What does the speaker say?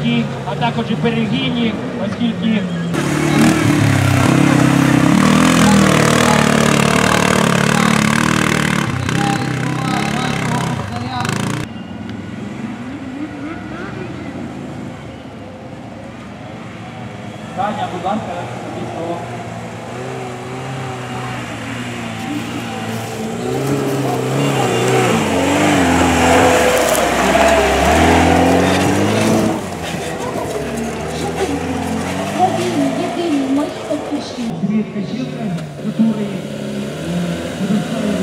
легкі, а також і перегіні, оскільки Таня, будь ласка, お通りください。